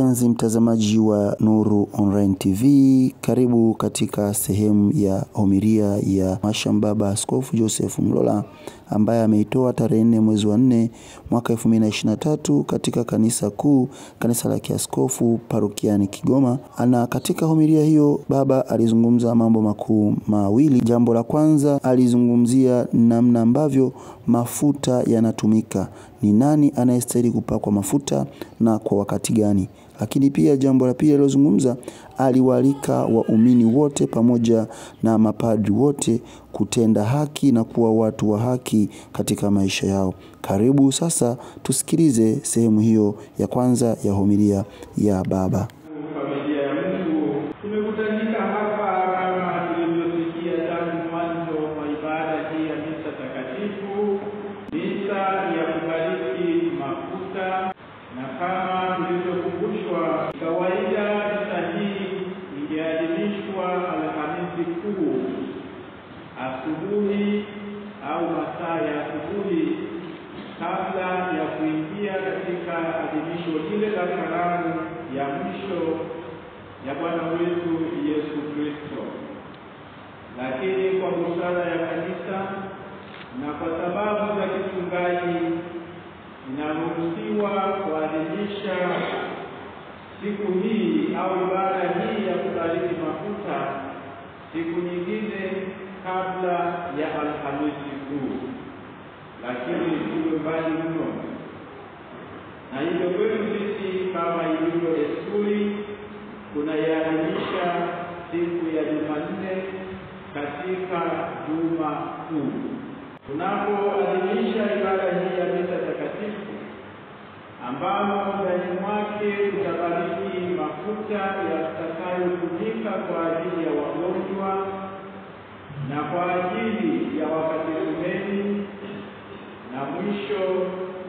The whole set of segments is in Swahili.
Mpenzi mtazamaji wa Nuru Online TV, karibu katika sehemu ya homilia ya Mhashamu Askofu Joseph Mlola ambaye ameitoa tarehe nne mwezi wa nne mwaka 2023 katika kanisa kuu, kanisa la Kiaskofu parokiani Kigoma. Na katika homilia hiyo baba alizungumza mambo makuu mawili. Jambo la kwanza alizungumzia namna ambavyo mafuta yanatumika, ni nani anayestahili kupakwa mafuta na kwa wakati gani. Lakini pia jambo la pili alilozungumza, aliwalika waumini wote pamoja na mapadri wote kutenda haki na kuwa watu wa haki katika maisha yao. Karibu sasa tusikilize sehemu hiyo ya kwanza ya homilia ya baba. Familia ya Mungu, tumekutanika hapa kama tulivyosikia tangu mwanzo wa ibada hii ya misa takatifu, misa ya kubariki mafuta, na kama tulivyokumbushwa, kawaida misa hii ingeadhimishwa Alhamisi Kuu asubuhi au masaa ya asubuhi kabla ya kuingia katika adhimisho lile la karamu ya mwisho ya Bwana wetu Yesu Kristo. Lakini kwa busara ya kanisa na kwa sababu za kichungaji, inaruhusiwa kuadhimisha siku hii au ibada hii ya kubariki mafuta siku nyingine kabla ya Alhamisi Kuu, lakini tuwe mbali mno na hivyo kwetu sisi, kama ilivyo desturi, tunaiadhimisha siku ya Jumanne katika Juma Kuu. Tunapoadhimisha ibada hii ya misa takatifu, ambamo ndani mwake utabariki mafuta yatakayotumika kwa ajili ya wagonjwa na kwa ajili ya wakatekumeni, na mwisho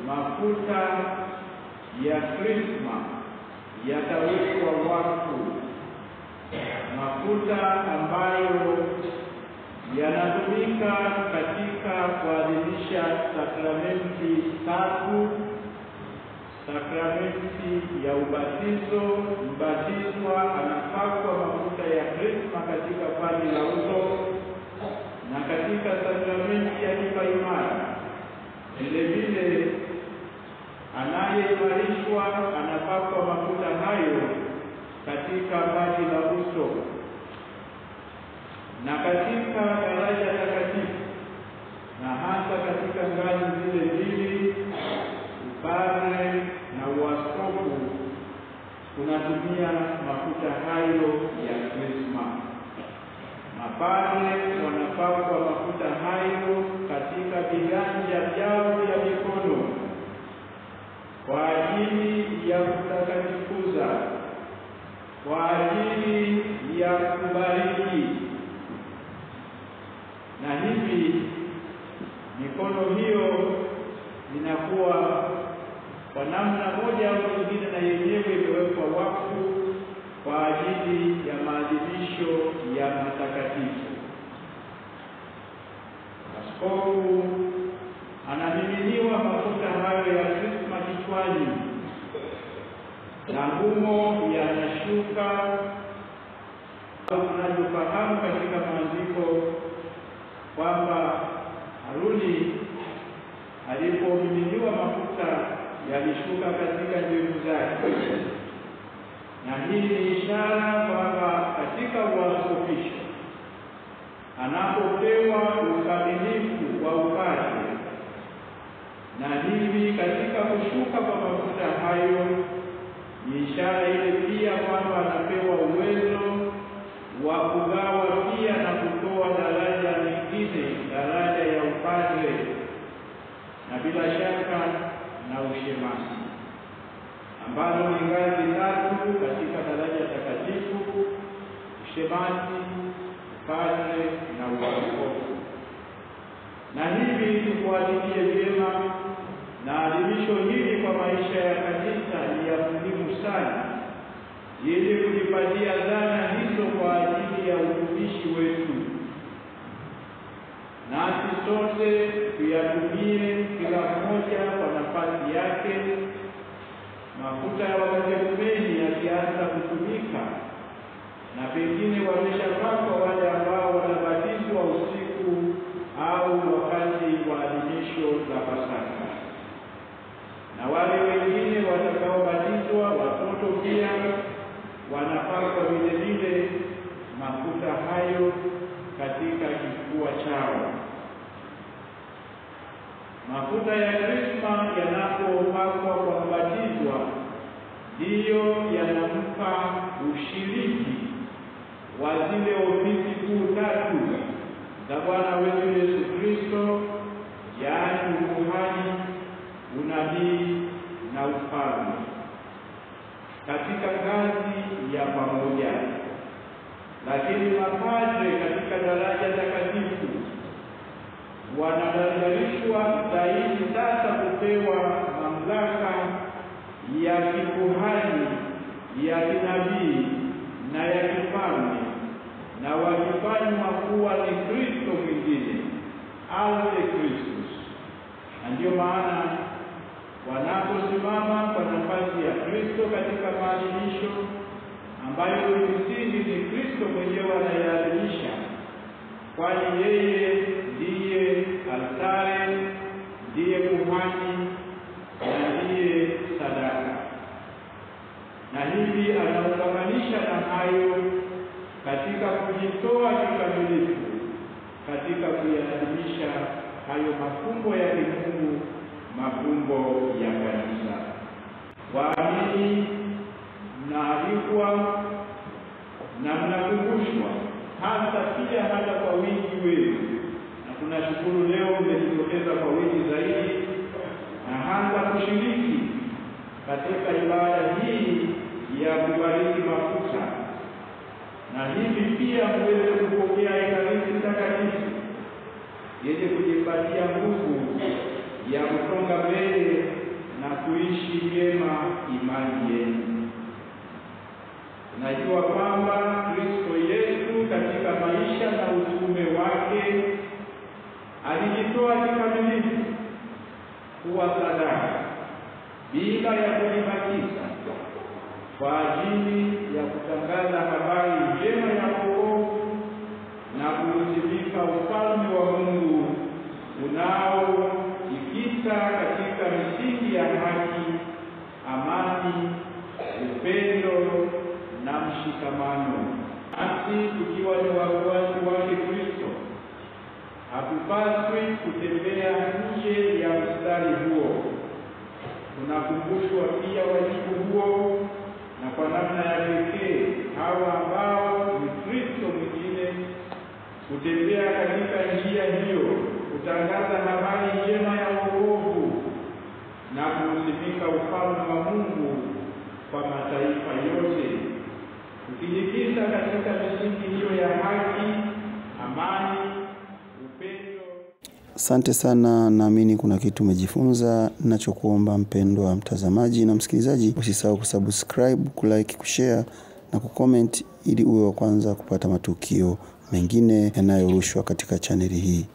mafuta ya Krisma yatawekwa wakfu, mafuta ambayo yanatumika katika kuadhimisha sakramenti tatu: sakramenti ya ubatizo, mbatizwa anapakwa mafuta ya Krisma katika paji la uso, na katika sakramenti ya kipaimara vile vile anayeimarishwa anapakwa mafuta hayo katika paji la uso, na katika daraja takatifu, na hasa katika ngazi zile mbili, uaskofu, kunatumia mafuta hayo ya Krisma. Mapadre wanapakwa mafuta hayo katika viganja vyao vya mikono kwa ajili ya kutakatifuza, kwa ajili ya kubariki, na hivi mikono hiyo inakuwa kwa namna moja au nyingine, na yenyewe imewekwa wakfu kwa ajili ya maadhimisho ya matakatifu. Askofu anamiminiwa mafuta hayo ya Krisma kichwani na ngumo yanashuka, au tunavyofahamu katika maandiko kwamba Haruni alipomiminiwa mafuta yalishuka katika ndevu zake, na hii ni ishara kwamba katika uaskofisho anapopewa ukamilifu wa upadre na hivi katika kushuka kwa mafuta hayo ni ishara ile pia kwamba anapewa uwezo wa kugawa pia na kutoa daraja nyingine, daraja ya upadre na bila shaka na ushemasi, ambalo ni ngazi tatu katika daraja takatifu: ushemasi, upadre na uaskofu. Na hivi tukuadhimishe vyema na adhimisho hili kwa maisha ya kanisa ni ya muhimu sana, ili kujipatia dhana hizo kwa ajili ya utumishi wetu, nasi sote tuyatumie kila mmoja kwa nafasi yake mafuta ya wakatekumeni na pengine wameshapakwa wale ambao wanabatizwa usiku au wakati wa adhimisho la Pasaka, na wale wengine watakaobatizwa watoto pia wanapakwa vile vile mafuta hayo katika kifua chao. Mafuta ya krisma yanapopakwa kwa kubatizwa ndiyo yanampa ushiriki wa zile ofisi kuu tatu za Bwana wetu Yesu Kristo, yaani ukuhani, unabii na ufalme katika kazi ya pamoja. Lakini mapadre katika daraja takatifu wanadarajarishwa zaidi sasa kupewa mamlaka ya kikuhani, ya kinabii na ya kifalme, na wakifanywa kuwa ni Kristo mwingine au Kristus, na ndiyo maana wanaposimama kwa nafasi ya Kristo katika maadhimisho ambayo kimsingi ni Kristo mwenyewe anayeadhimisha, kwani yeye na hivi anaungamanisha na hayo katika kujitoa kikamilifu katika kuyaadhimisha hayo mafumbo ya kimungu, mafumbo ya kanisa. Waamini mnaalikwa na mnakumbushwa hasa pia hata kwa wingi wenu, na tunashukuru leo mmejitokeza kwa wingi zaidi, na hasa kushiriki katika ibada hii ya kubariki mafuta, na hivi pia muweze kupokea Ekaristi Takatifu yenye kujipatia nguvu ya kusonga mbele na kuishi vyema imani yenu. Najua kwamba Kristo Yesu katika maisha na utume wake alijitoa kikamilifu kuwa sadaka bila ya kujibakiza kwa ajili ya kutangaza habari njema ya wokovu na kuutimika ufalme wa Mungu unaoikita katika misingi ya haki, amani, upendo na mshikamano. Nasi tukiwa ni wafuasi wake Kristo, hatupaswi kutembea nje ya mstari huo. Tunakumbushwa pia wajibu huo, na kwa namna ya pekee hawa ambao ni Kristo mwingine kutembea katika njia hiyo, kutangaza habari njema ya wokovu na kuusimika ufalme wa Mungu kwa mataifa yote, ukijikita katika misingi hiyo ya haki, amani. Asante sana, naamini kuna kitu umejifunza. Nachokuomba mpendwa mtazamaji na msikilizaji, usisahau kusubscribe, kulike, kushare na kucomment ili uwe wa kwanza kupata matukio mengine yanayorushwa katika chaneli hii.